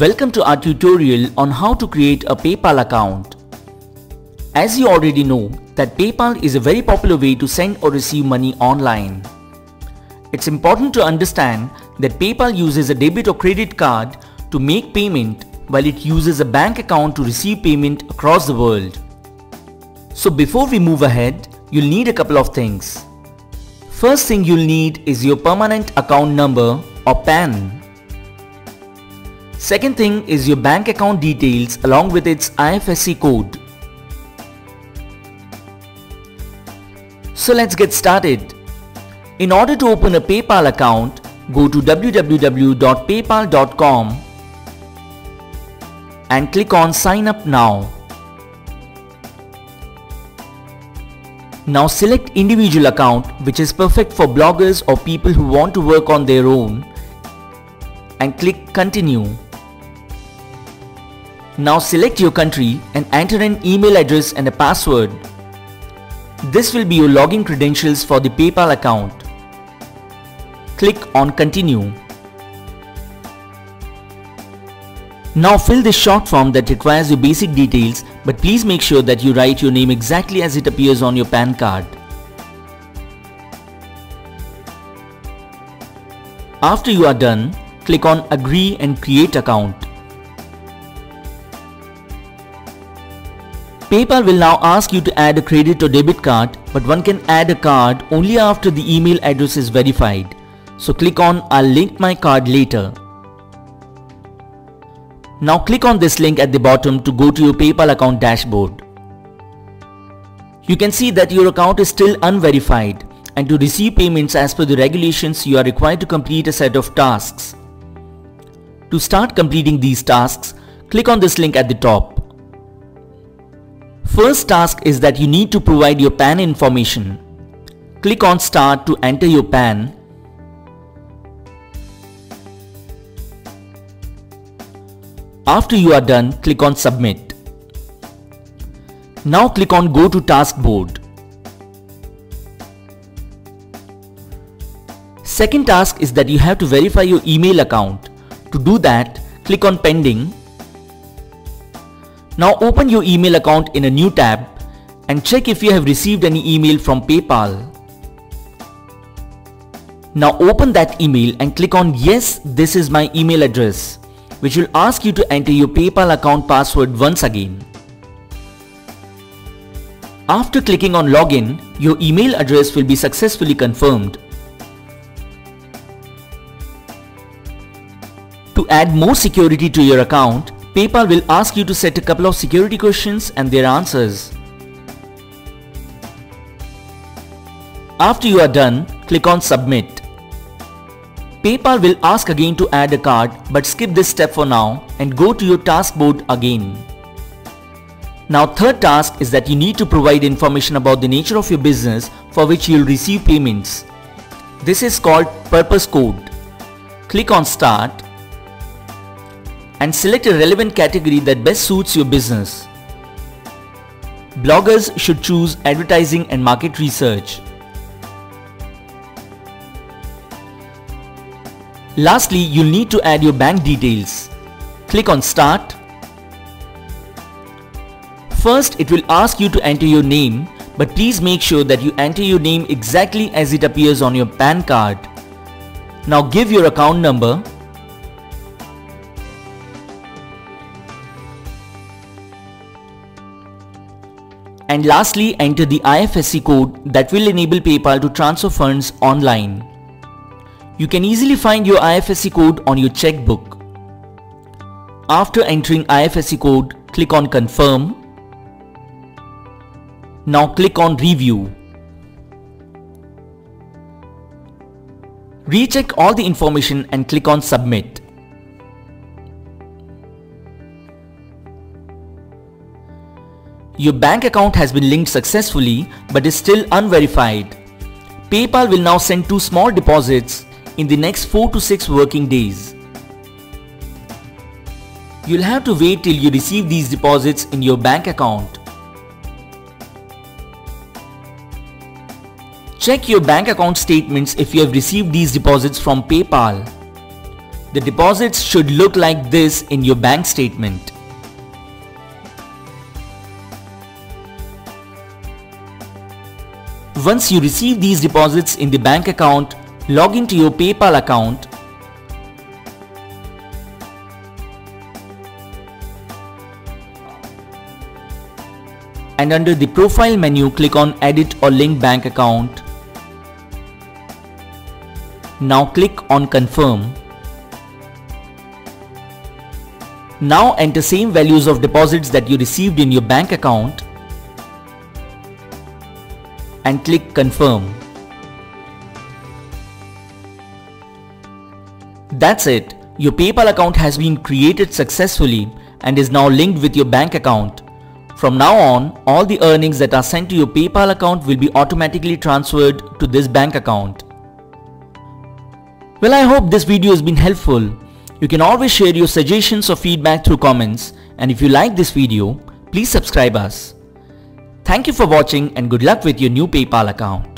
Welcome to our tutorial on how to create a PayPal account. As you already know that PayPal is a very popular way to send or receive money online. It's important to understand that PayPal uses a debit or credit card to make payment while it uses a bank account to receive payment across the world. So before we move ahead, you'll need a couple of things. First thing you'll need is your permanent account number or PAN. Second thing is your bank account details along with its IFSC code. So let's get started. In order to open a PayPal account, go to www.paypal.com and click on sign up now. Now select individual account which is perfect for bloggers or people who want to work on their own and click continue. Now select your country and enter an email address and a password. This will be your login credentials for the PayPal account. Click on continue. Now fill this short form that requires your basic details but please make sure that you write your name exactly as it appears on your PAN card. After you are done, click on agree and create account. PayPal will now ask you to add a credit or debit card but one can add a card only after the email address is verified. So click on I'll link my card later. Now click on this link at the bottom to go to your PayPal account dashboard. You can see that your account is still unverified and to receive payments as per the regulations you are required to complete a set of tasks. To start completing these tasks, click on this link at the top. First task is that you need to provide your PAN information. Click on start to enter your PAN. After you are done, click on submit. Now click on go to task board. Second task is that you have to verify your email account. To do that, click on pending now open your email account in a new tab and check if you have received any email from PayPal. Now open that email and click on yes this is my email address which will ask you to enter your PayPal account password once again. After clicking on login, your email address will be successfully confirmed. To add more security to your account, PayPal will ask you to set a couple of security questions and their answers. After you are done, click on submit. PayPal will ask again to add a card but skip this step for now and go to your task board again. Now third task is that you need to provide information about the nature of your business for which you will receive payments. This is called purpose code. Click on start and select a relevant category that best suits your business. Bloggers should choose advertising and market research. Lastly, you'll need to add your bank details. Click on Start. First, it will ask you to enter your name, but please make sure that you enter your name exactly as it appears on your PAN card. Now give your account number And lastly, enter the IFSC code that will enable PayPal to transfer funds online. You can easily find your IFSC code on your checkbook. After entering IFSC code, click on confirm. Now click on review. Recheck all the information and click on submit. Your bank account has been linked successfully but is still unverified. PayPal will now send two small deposits in the next 4 to 6 working days. You'll have to wait till you receive these deposits in your bank account. Check your bank account statements if you have received these deposits from PayPal. the deposits should look like this in your bank statement. Once you receive these deposits in the bank account, log into your PayPal account and under the profile menu click on edit or link bank account. Now click on confirm. Now enter same values of deposits that you received in your bank account and click confirm. That's it. Your PayPal account has been created successfully and is now linked with your bank account. From now on, all the earnings that are sent to your PayPal account will be automatically transferred to this bank account. Well, I hope this video has been helpful. You can always share your suggestions or feedback through comments and if you like this video, please subscribe us. Thank you for watching and good luck with your new PayPal account.